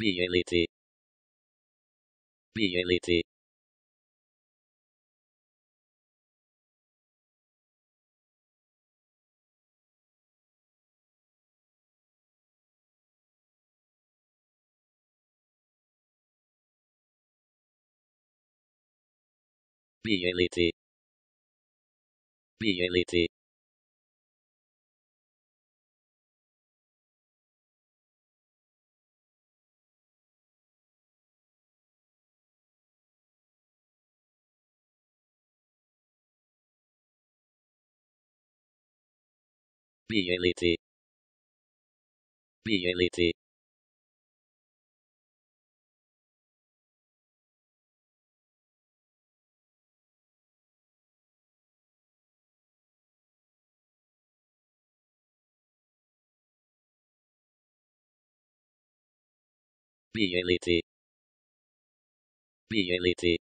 Pieliti. Pieliti. Pieliti. Pieliti. Pieliti. Pieliti. Pieliti. Pieliti.